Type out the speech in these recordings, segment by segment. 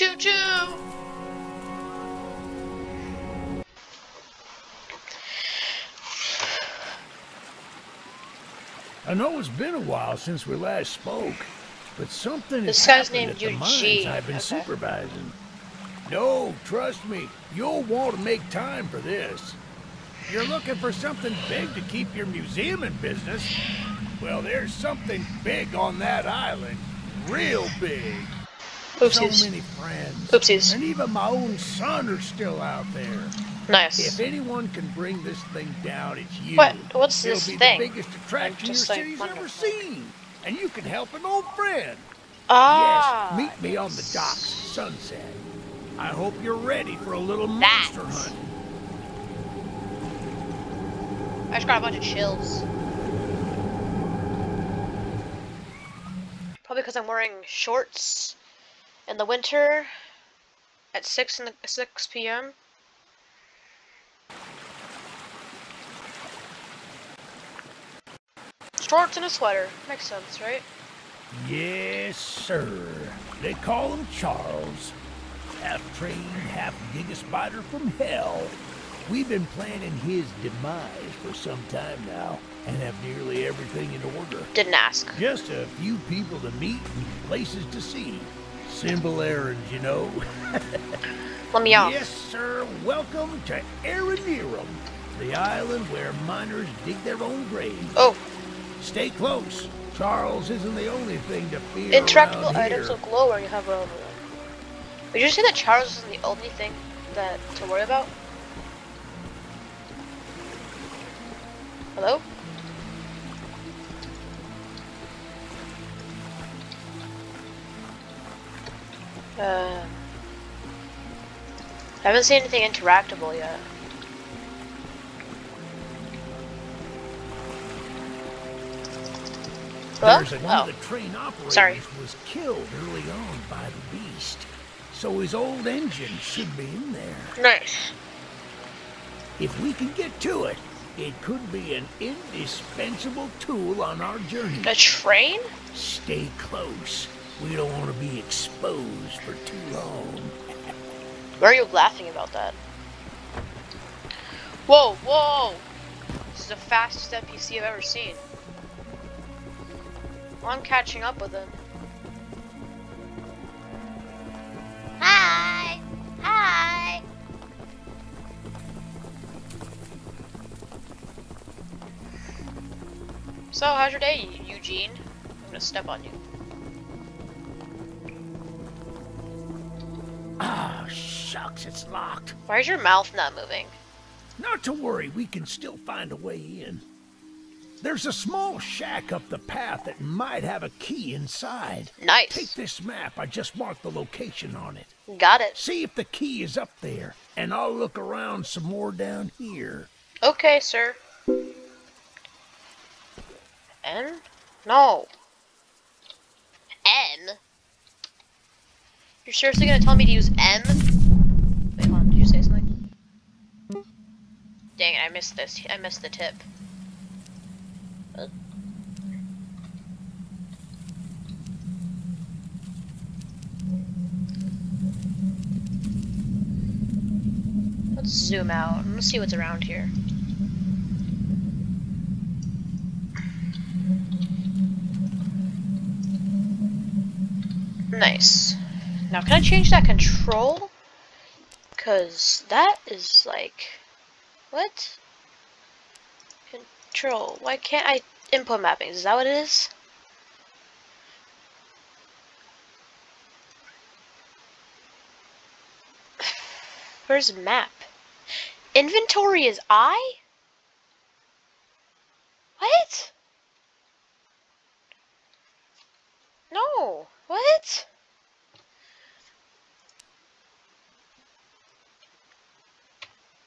Choo choo! I know it's been a while since we last spoke, but something This has guy's named at the mines I've been okay. supervising. No, trust me, you'll want to make time for this. You're looking for something big to keep your museum in business? Well, there's something big on that island. Real big. Oopsies. So many friends. Oopsies. And even my own son are still out there. Nice. If anyone can bring this thing down, it's you. What- what's It'll this be thing? the biggest attraction your like, city's ever seen. And you can help an old friend. ah. yes, meet me on the docks at sunset. I hope you're ready for a little That. monster hunt. I just got a bunch of chills. Probably because I'm wearing shorts in the winter at 6 in the 6 p.m. Shorts and a sweater. Makes sense, right? Yes, sir. They call him Charles. Half trained, half giga spider from hell. We've been planning his demise for some time now, and have nearly everything in order. Didn't ask. Just a few people to meet and places to see. Simple errands, you know. Let me off. Yes, sir. Welcome to Aranearum, the island where miners dig their own graves. Oh, Stay close. Charles isn't the only thing to fear interactable around items will glow you hover over them. Would you say that Charles isn't the only thing that to worry about? Hello? Uh, I haven't seen anything interactable yet. There's one Oh. of the train operators Sorry. was killed early on by the beast. So his old engine should be in there. Nice. If we can get to it, it could be an indispensable tool on our journey. A train? Stay close. We don't want to be exposed for too long. Why are you laughing about that? Whoa, whoa! This is the fastest NPC I've ever seen. I'm catching up with him. Hi! Hi! So, how's your day, Eugene? I'm gonna step on you. Shucks, it's locked. Why is your mouth not moving? Not to worry, we can still find a way in. There's a small shack up the path that might have a key inside. Nice. Take this map, I just marked the location on it. Got it. See if the key is up there, and I'll look around some more down here. Okay, sir. N? No. N? You're seriously gonna tell me to use M? Wait, hold on, did you say something? Dang it, I missed this. I missed the tip. Let's zoom out. Let's see what's around here. Nice. Now, can I change that control? Because that is like. What? Control. Why can't I. Input mapping. Is that what it is? Where's map? Inventory is I? What? No. What?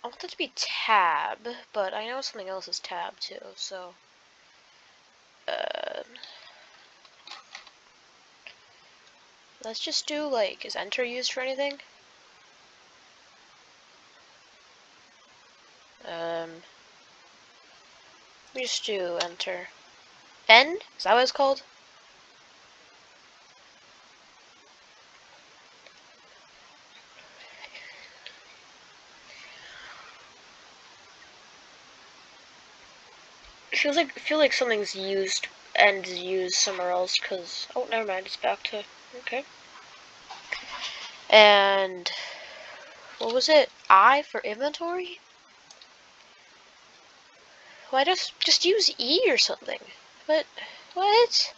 I want that to be tab, but I know something else is tab too, so. Um. Let's just do like, is enter used for anything? Um. We just do enter. N? Is that what it's called? Feels like feel like something's used and used somewhere else. Cause oh, never mind. It's back to okay. And what was it? I for inventory? Why just just use E or something? But what?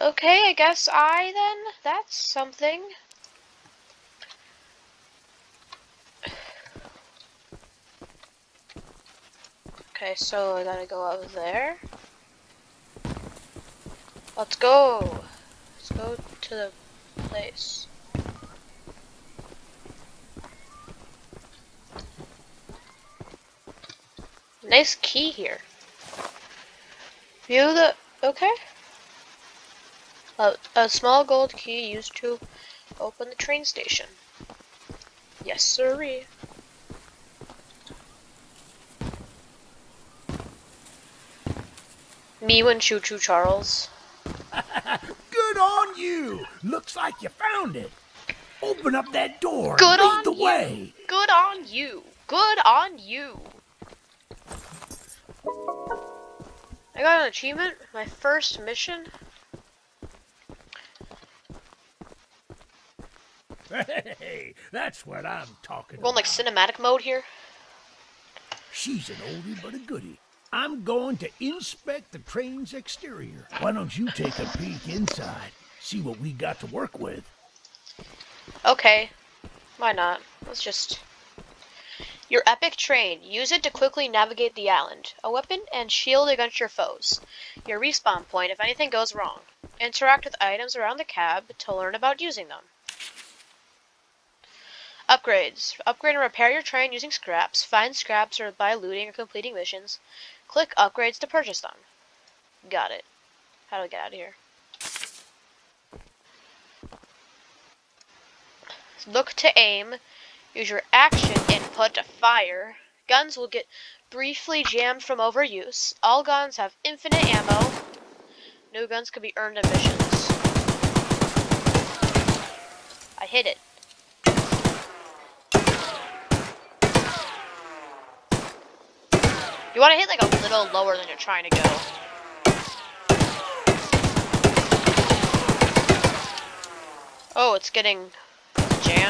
Okay, I guess I then. That's something. Okay, so I gotta go up there. Let's go. Let's go to the place. Nice key here. View the... Okay. A, a small gold key used to open the train station. Yes, sirree. Me when Choo Choo Charles. Good on you! Looks like you found it. Open up that door. Good and on lead the you. way. Good on you. Good on you. I got an achievement. My first mission. Hey, that's what I'm talking We're going like cinematic mode here. She's an oldie but a goodie. I'm going to inspect the train's exterior. Why don't you take a peek inside? See what we got to work with. Okay. Why not? Let's just. Your epic train. Use it to quickly navigate the island. A weapon and shield against your foes. Your respawn point if anything goes wrong. Interact with items around the cab to learn about using them. Upgrades. Upgrade and repair your train using scraps. Find scraps or by looting or completing missions. Click upgrades to purchase them. Got it. How do I get out of here? Look to aim. Use your action input to fire. Guns will get briefly jammed from overuse. All guns have infinite ammo. New guns can be earned in missions. I hit it. You want to hit like a little lower than you're trying to go. Oh, it's getting jammed.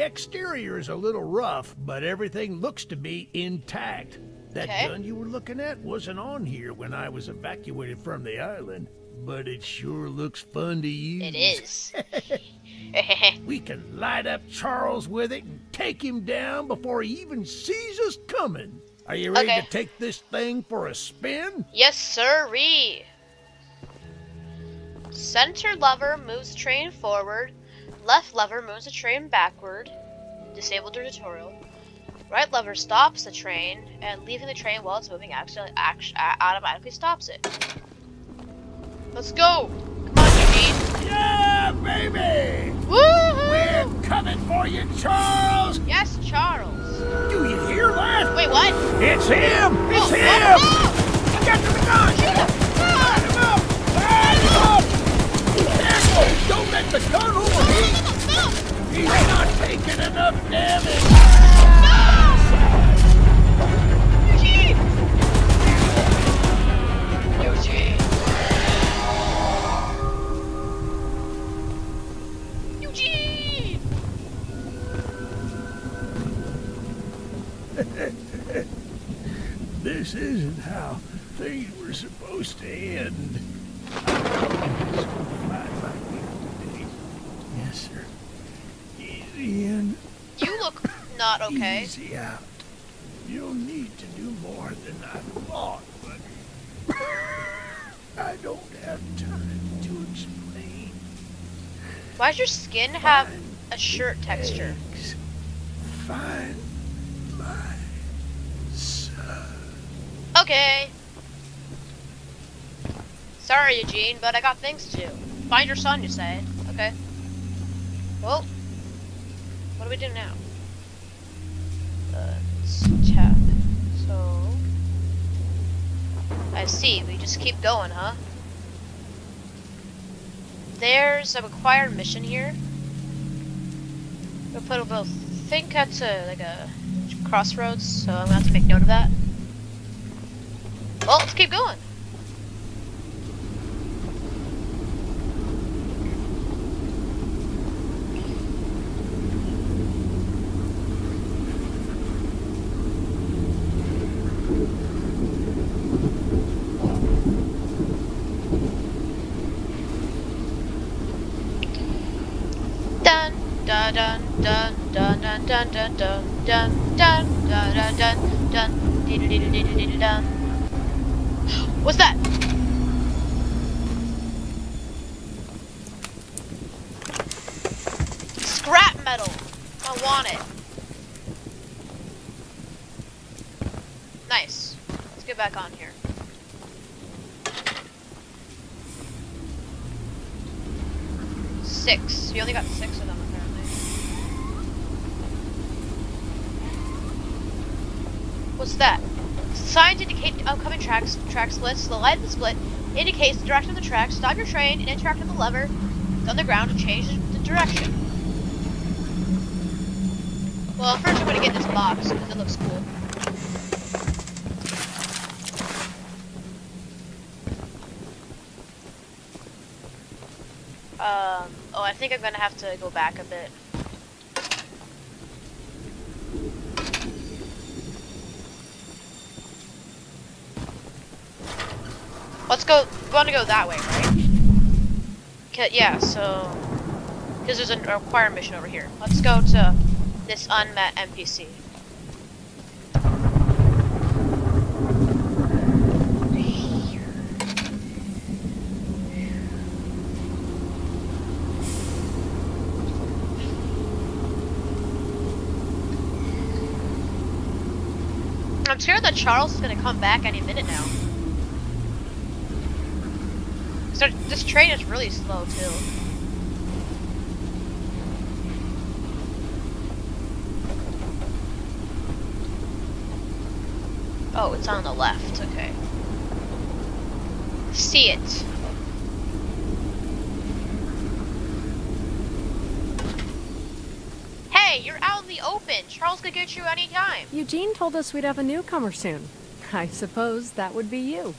The exterior is a little rough, but everything looks to be intact. That Okay. gun you were looking at wasn't on here when I was evacuated from the island, but it sure looks fun to use. It is. We can light up Charles with it and take him down before he even sees us coming. Are you ready Okay. to take this thing for a spin? yes, sirree. Center lever moves train forward. Left lever moves the train backward. Disabled the tutorial. Right lever stops the train, and leaving the train while it's moving actually act- uh, automatically stops it. Let's go! Come on, Eugene. Yeah, baby! Woohoo! We're coming for you, Charles! Yes, Charles. Do you hear that? Wait, what? It's him! It's Oh, him! oh, I got to the gun! Light him up! Light him up! Careful! Don't let the He's not taking enough damage! Does your skin have a shirt texture? Find my son. Okay. Sorry, Eugene, but I got things to do. Find your son, you say. Okay. Well, what do we do now? Let's tap. So. I see, we just keep going, huh? There's a required mission here. We'll put a little think that's a like a crossroads, so I'm gonna have to make note of that. Well, let's keep going. Dun dun dun dun dun dun dun dun dun dun dun dun dun dun. What's that? Scrap metal. I want it. Nice. Let's get back on here. Six. We only got six of them apparently. What's that? Signs indicate upcoming tracks track splits. The light of the split indicates the direction of the track. Stop your train and interact with the lever on the ground to change the, direction. Well, first I'm gonna get this box because it looks cool. Um, oh, I think I'm gonna have to go back a bit. Let's go, we wanna go that way, right? yeah, so, because there's a required mission over here. Let's go to this unmet NPC. I'm scared that Charles is gonna come back any minute now. So this train is really slow too. Oh, it's on the left. Okay. See it. Hey, you're out in the open. Charles could get you any time. Eugene told us we'd have a newcomer soon. I suppose that would be you.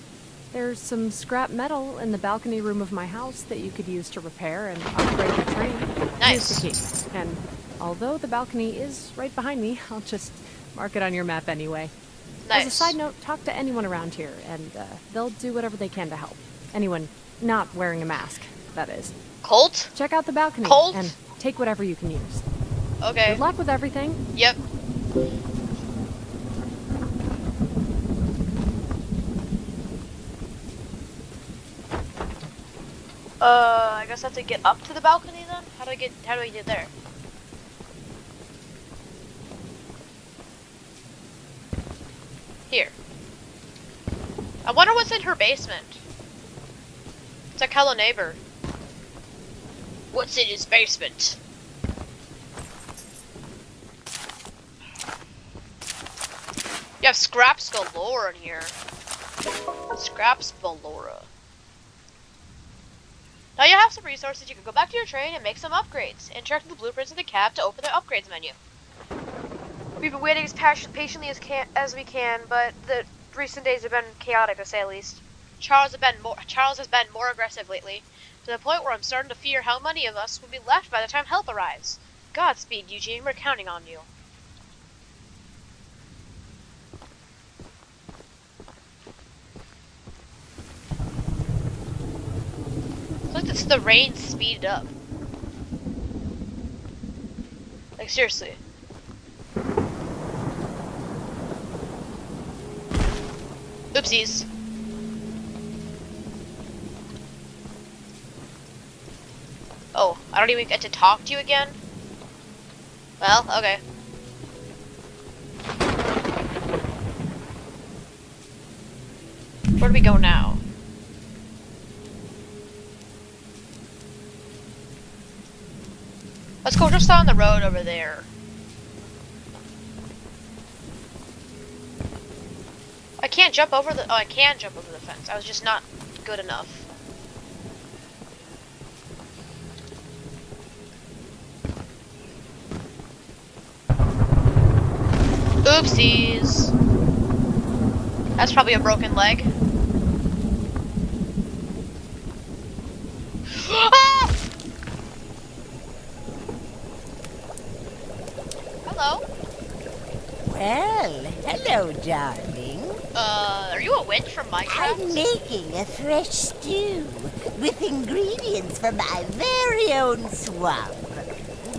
There's some scrap metal in the balcony room of my house that you could use to repair and upgrade the train. Here's the key. And although the balcony is right behind me, I'll just mark it on your map anyway. Nice. As a side note, talk to anyone around here, and uh, they'll do whatever they can to help. Anyone not wearing a mask, that is. Colt? Check out the balcony Colt? and take whatever you can use. Okay. Good luck with everything. Yep. Uh, I guess I have to get up to the balcony then? How do I get, how do I get there? Here. I wonder what's in her basement. It's like Hello Neighbor. What's in his basement? You have scraps galore in here. Scraps galore. Now you have some resources. You can go back to your train and make some upgrades. Interact with the blueprints in the cab to open the upgrades menu. We've been waiting as patiently as can as we can, but the recent days have been chaotic, to say the least. Charles has been more Charles has been more aggressive lately, to the point where I'm starting to fear how many of us will be left by the time help arrives. Godspeed, Eugene. We're counting on you. Look, it's the rain speeded up. Like seriously. Oopsies. Oh, I don't even get to talk to you again? Well, okay. Where do we go now? go just on the road over there. I can't jump over the- oh, I can jump over the fence. I was just not good enough. Oopsies. That's probably a broken leg. Darling. Uh, are you a witch from Minecraft? I'm making a fresh stew with ingredients from my very own swamp.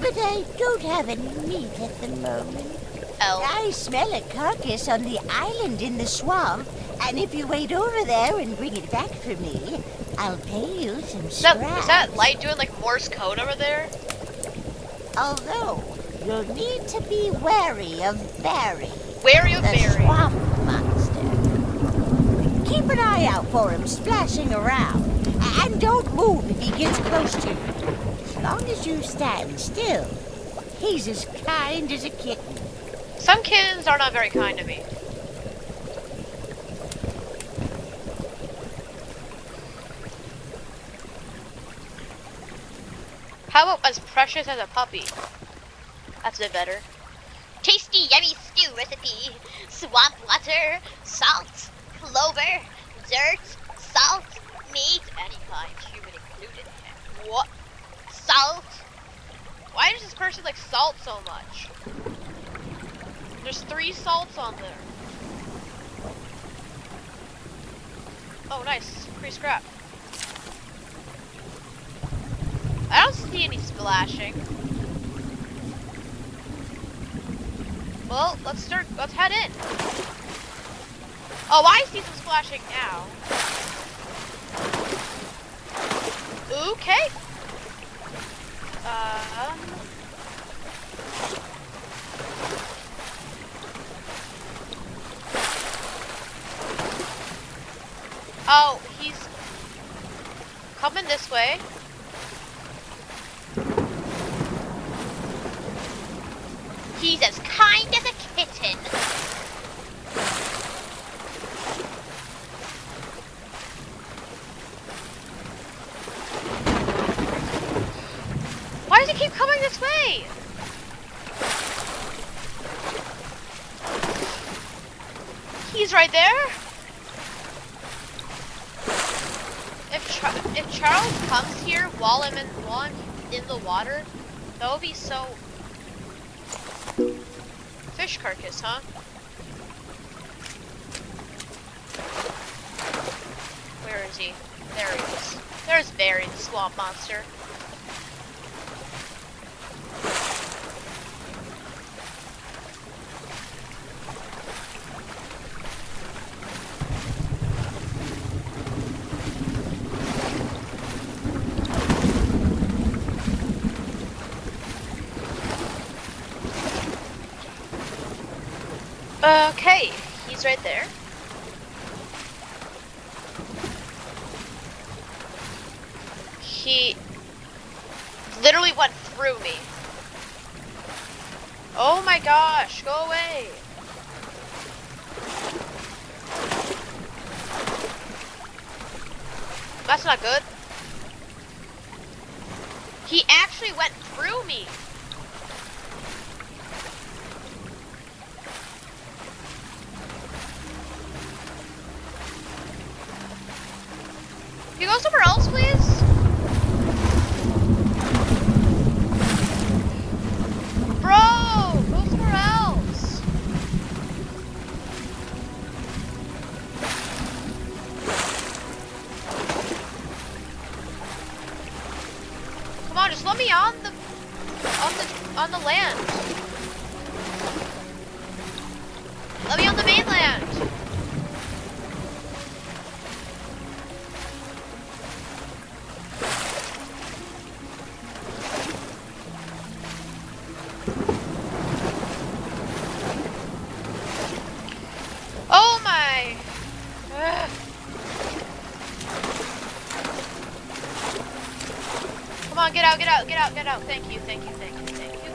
But I don't have any meat at the moment. Oh. I smell a carcass on the island in the swamp, and if you wait over there and bring it back for me, I'll pay you some Is that, scraps. is that light doing like Morse code over there? Although, you'll need to be wary of Barry, Wary of the Barry. swamp monster. Keep an eye out for him splashing around, and don't move if he gets close to you. As long as you stand still, he's as kind as a kitten. Some kittens are not very kind to me. How about as precious as a puppy? That's a bit better. Tasty, yummy stew recipe. Swamp water, salt, clover, dirt, salt, meat, any kind, human included. What? Salt? Why does this person like salt so much? There's three salts on there. Oh, nice. Free scrap. I don't see any splashing. Well, let's start. Let's head in. Oh, I see some splashing now. Okay. Um. Oh, he's coming this way. He's as kind as kitten. Why does he keep coming this way? He's right there. If Char if Charles comes here while I'm in while I'm in the water, that would be so carcass, huh? Where is he? There he is. There's Barry, the swamp monster. Okay, he's right there. Out, get out, get out, get out. Thank you, thank you, thank you, thank you.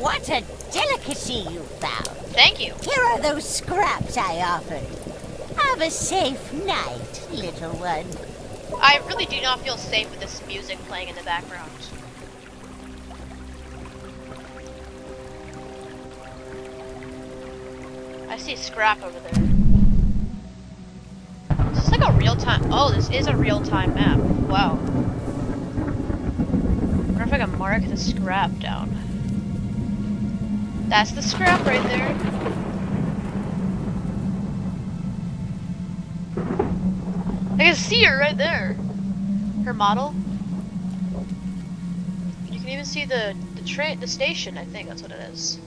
what a delicacy you found. Thank you. Here are those scraps I offered. Have a safe night, little one. I really do not feel safe with this music playing in the background. I see scrap over there. Real-time? Oh, this is a real-time map. Wow. Wonder if I can mark the scrap down. That's the scrap right there. I can see her right there. Her model. You can even see the the train, the station. I think that's what it is.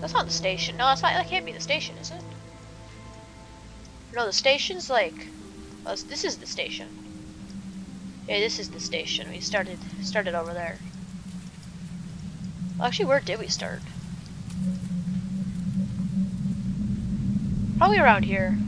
That's not the station. No, that's not. That can't be the station, is it? No, the station's like. Oh, this is the station. Yeah, this is the station. We started started over there. Well, actually, where did we start? Probably around here.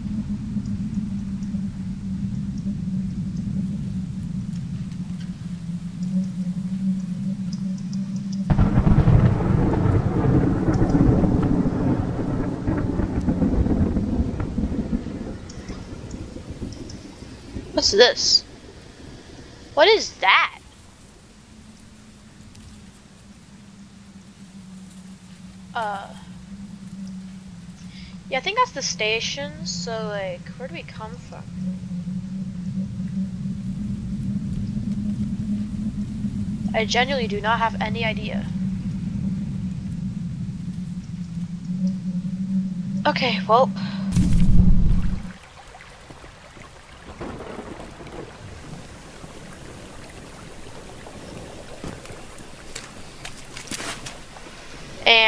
What's this? What is that? Uh. Yeah, I think that's the station, so like, where do we come from? I genuinely do not have any idea. Okay, well.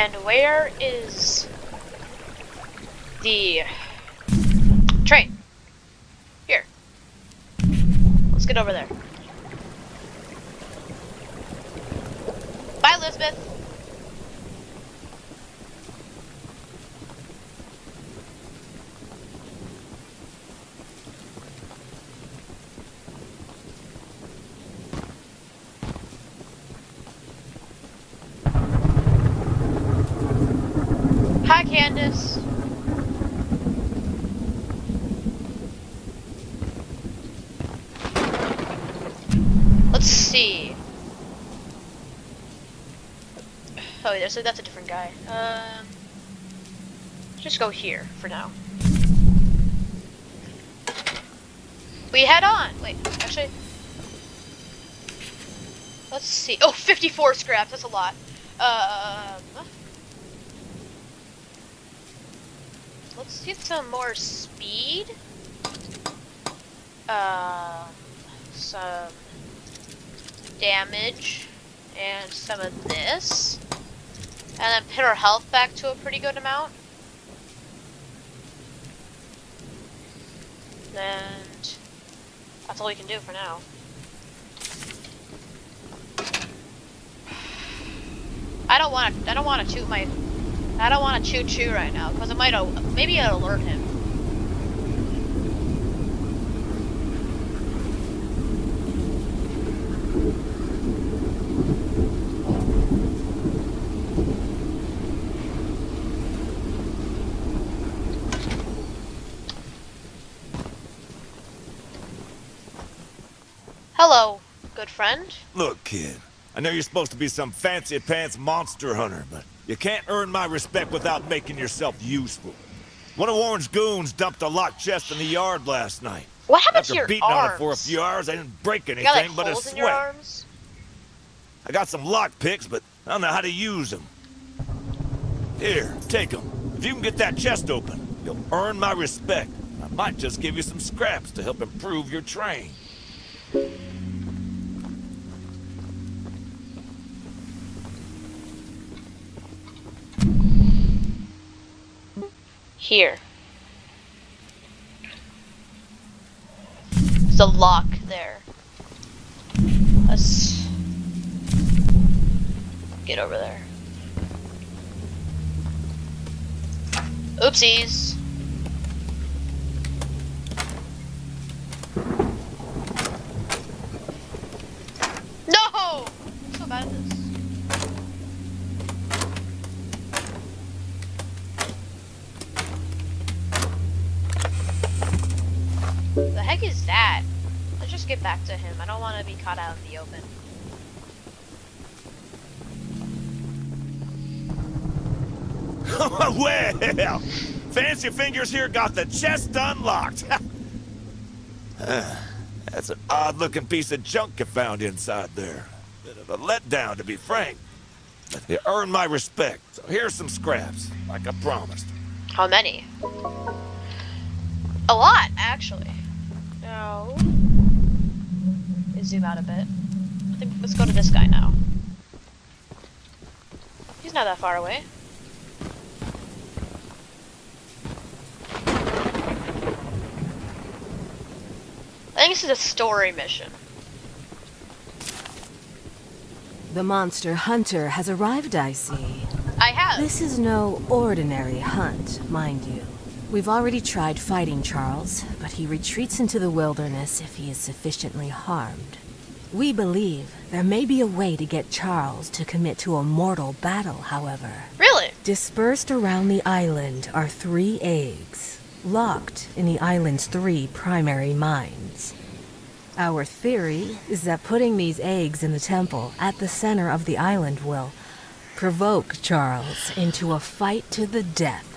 And where is the train? Here. Let's get over there. Bye, Elizabeth. Hi, Candace. Let's see. There's that's a different guy. Um, just go here for now. We head on. Wait, actually, let's see. Oh, 54 scraps. That's a lot. Um. Let's get some more speed. Um, some damage, and some of this. And then put our health back to a pretty good amount. And that's all we can do for now. I don't want to. I don't want to toot my I don't want to choo choo right now because it might maybe it'll alert him. Hello, good friend. Look, kid. I know you're supposed to be some fancy pants monster hunter, but you can't earn my respect without making yourself useful. One of Warren's goons dumped a locked chest in the yard last night. What happened After to your beating arms? on it for a few hours, I didn't break anything got, like, but a holes in your sweat. I got some lock picks, but I don't know how to use them. Here, take them. If you can get that chest open, you'll earn my respect. I might just give you some scraps to help improve your train. Here. There's a lock there. Let's get over there. Oopsies. I don't want to be caught out in the open. well, Fancy Fingers here got the chest unlocked. That's an odd-looking piece of junk you found inside there. Bit of a letdown, to be frank. But you earned my respect, so here's some scraps, like I promised. How many? A lot, actually. No. Zoom out a bit. I think let's go to this guy now. He's not that far away. I think this is a story mission. The monster hunter has arrived, I see. I have. This is no ordinary hunt, mind you. We've already tried fighting Charles, but he retreats into the wilderness if he is sufficiently harmed. We believe there may be a way to get Charles to commit to a mortal battle, however. Really? Dispersed around the island are three eggs, locked in the island's three primary mines. Our theory is that putting these eggs in the temple at the center of the island will provoke Charles into a fight to the death.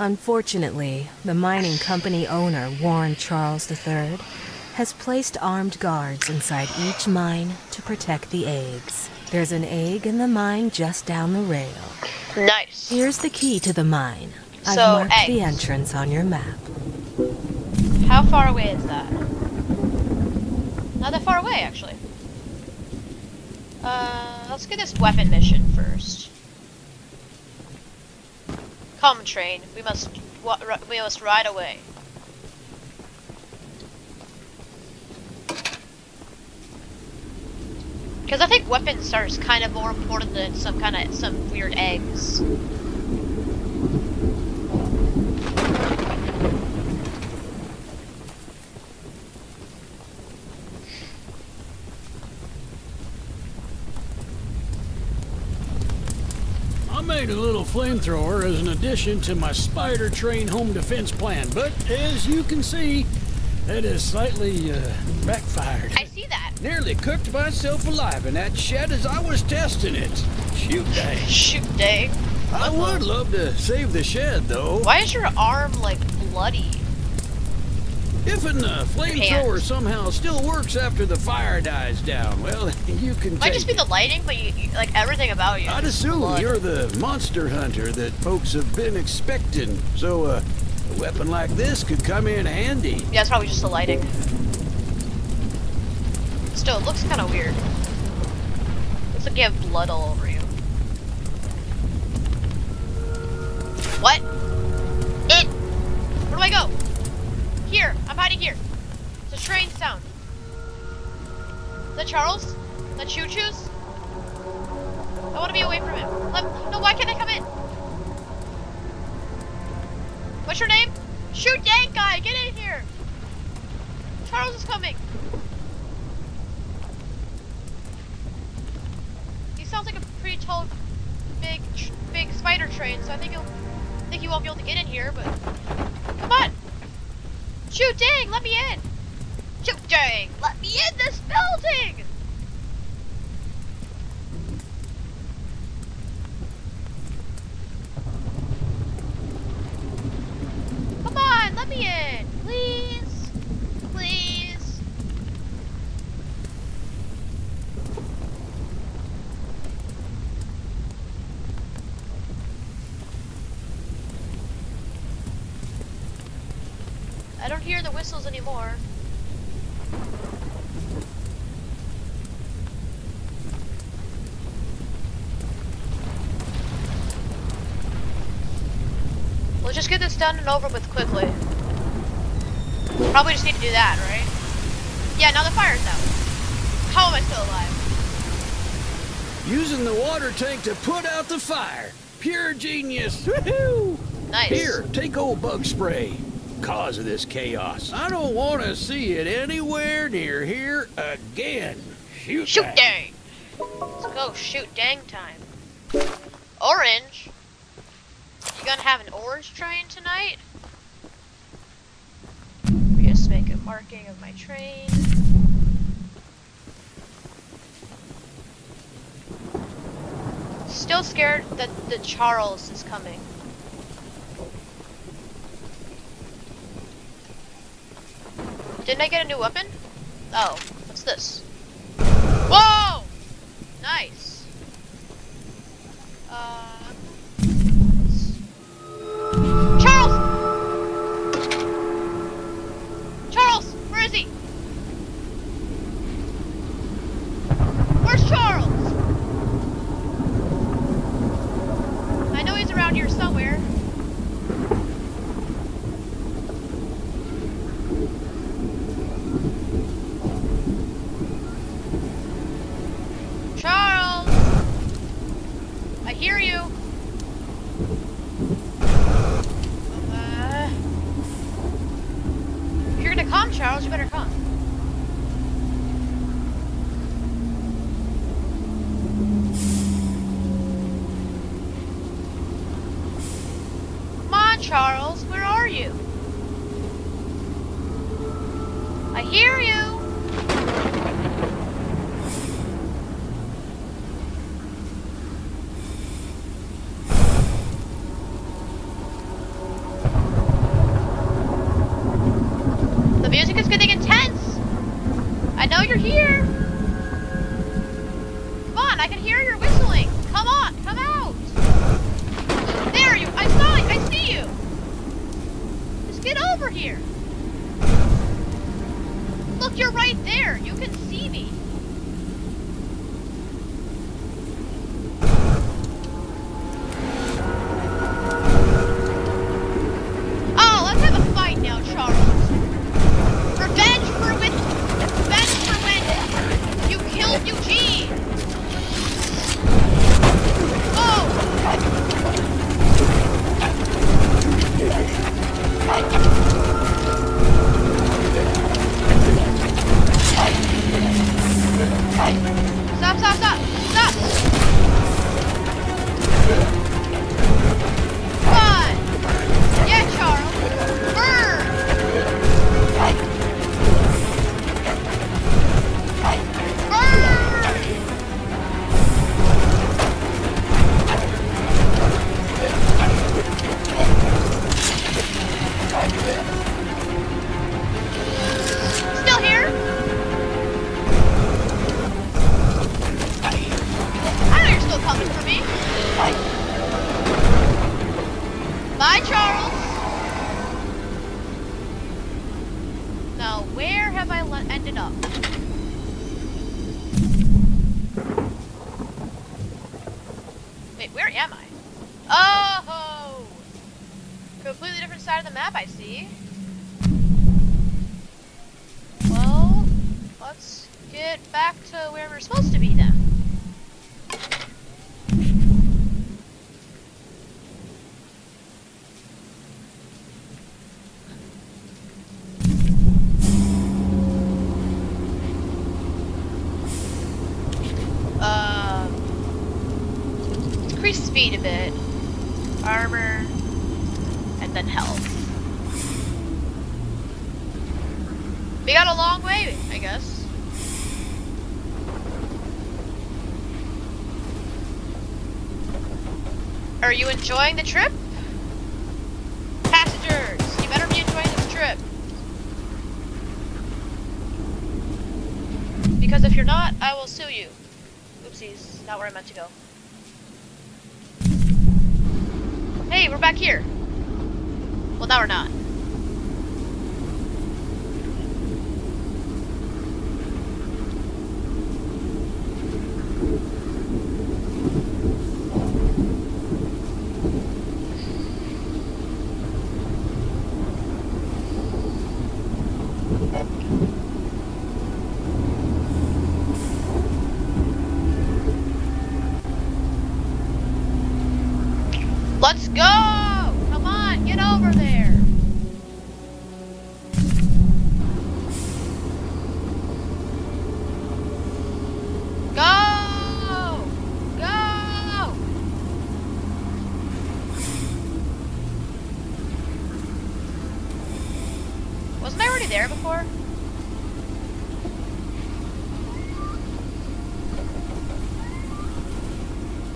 Unfortunately, the mining company owner, Warren Charles III, has placed armed guards inside each mine to protect the eggs. There's an egg in the mine just down the rail. Nice. Here's the key to the mine. I've So, marked the entrance on your map. How far away is that? Not that far away, actually. Uh, let's get this weapon mission first. Come, train. We must. We must ride away. Because I think weapons are kind of more important than some kind of some weird eggs. I made a little flamethrower as an addition to my spider train home defense plan, but as you can see, it has slightly uh, backfired. I see that. Nearly cooked myself alive in that shed as I was testing it. Shoot dang. Shoot, dang. I would love to save the shed, though. Why is your arm like bloody? If an uh, flamethrower somehow still works after the fire dies down, well, you can Might just be the lighting, but you, you like everything about you. I'd assume blood. you're the monster hunter that folks have been expecting, so uh, a weapon like this could come in handy. Yeah, it's probably just the lighting. Still, it looks kind of weird. Looks like you have blood all over Charles? That Choo Choo's? I want to be away from him. Let, no, why can't I come in? What's your name? Shoot dang guy, get in here! Charles is coming. He sounds like a pretty tall, big, big spider train, so I think he'll, think he won't be able to get in here. But come on, shoot dang, let me in! Shoot let me in this building! Come on, let me in, please, please. I don't hear the whistles anymore. We'll just get this done and over with quickly. Probably just need to do that, right? Yeah, now the fire's out. How am I still alive? Using the water tank to put out the fire. Pure genius. Woohoo! Nice. Here, take old bug spray. Cause of this chaos. I don't want to see it anywhere near here again. Shoot. Shoot dang! Let's go shoot dang time. Orange? You gonna have an orange train tonight? We just make a marking of my train. Still scared that the Charles is coming. Didn't I get a new weapon? Oh, what's this? Whoa! Nice. Uh... Charles. Where are you? I hear you. Are you enjoying the trip? Passengers, you better be enjoying this trip. Because if you're not, I will sue you. Oopsies, not where I meant to go. Hey, we're back here. Well, now we're not.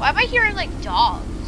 Why am I hearing like dogs?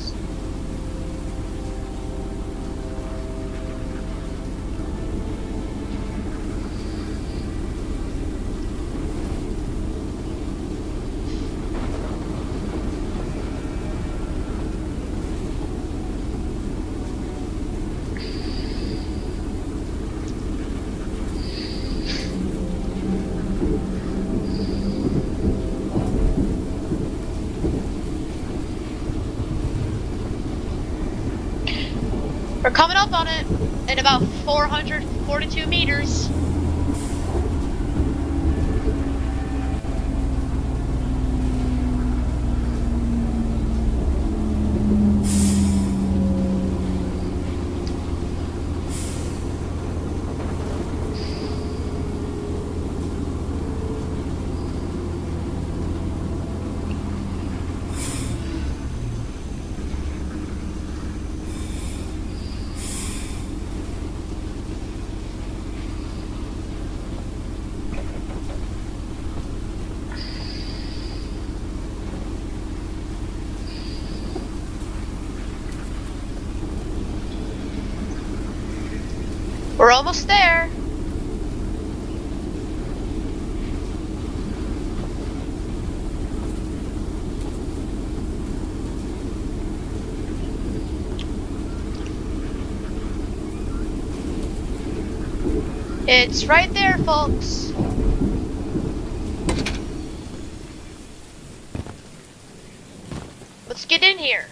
442 meters. We're almost there. It's right there, folks. Let's get in here.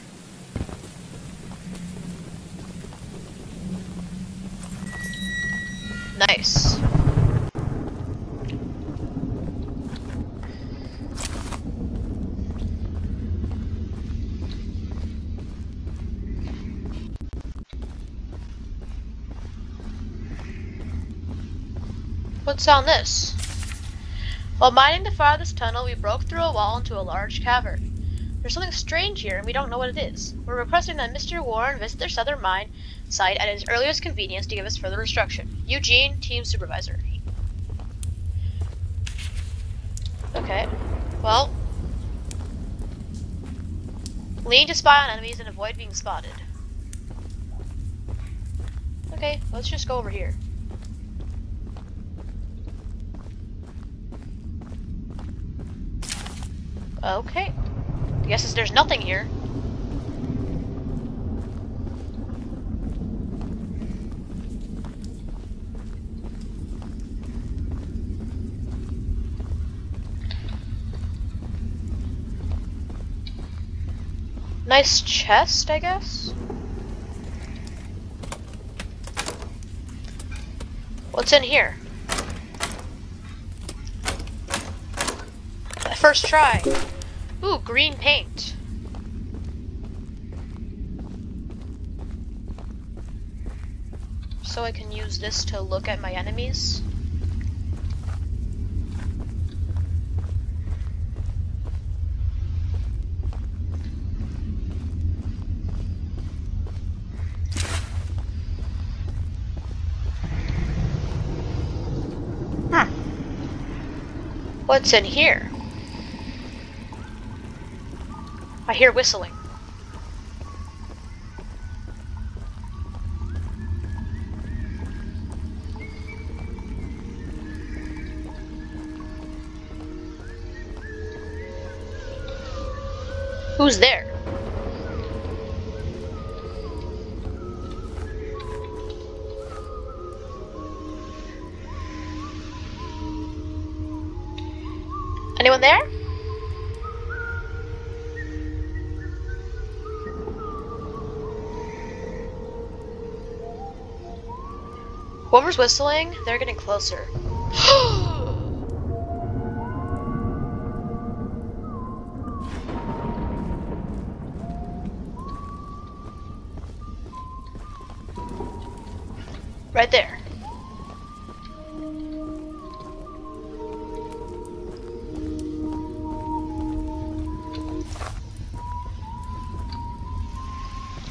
Nice. What's on this? While mining the farthest tunnel, we broke through a wall into a large cavern. There's something strange here, and we don't know what it is. We're requesting that Mr. Warren visit their southern mine site at his earliest convenience to give us further instruction. Eugene, Team Supervisor. Okay. Well. Lean to spy on enemies and avoid being spotted. Okay, let's just go over here. Okay. I guess there's nothing here. Nice chest, I guess? What's in here? First try. Ooh, green paint. So I can use this to look at my enemies. Huh. What's in here? I hear whistling. Who's there? Anyone there? Whoever's whistling, they're getting closer. right there.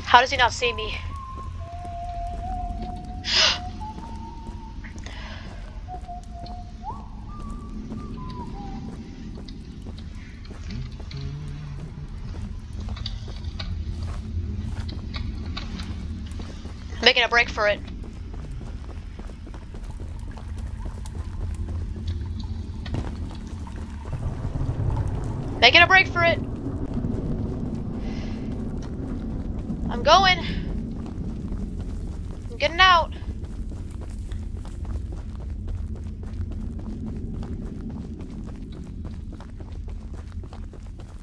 How does he not see me? For it. Making a break for it. I'm going. I'm getting out.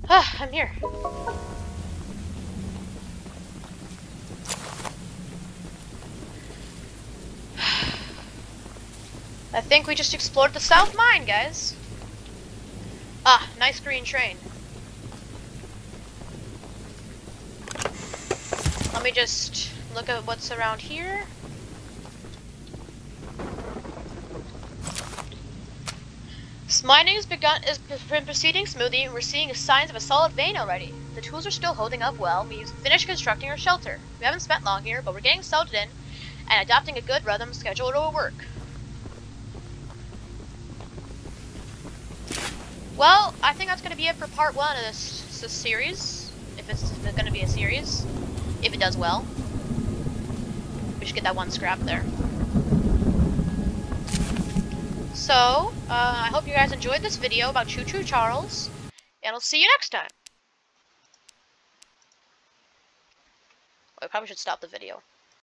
Ah, I'm here. I think we just explored the South Mine, guys. Ah, nice green train. Let me just look at what's around here. Mining has begun is been proceeding smoothly and we're seeing signs of a solid vein already. The tools are still holding up well. We've finished constructing our shelter. We haven't spent long here, but we're getting settled in and adopting a good rhythm schedule to work. Well, I think that's going to be it for part one of this, this series. If it's going to be a series. If it does well. We should get that one scrap there. So, uh, I hope you guys enjoyed this video about Choo Choo Charles. And I'll see you next time. I probably should stop the video.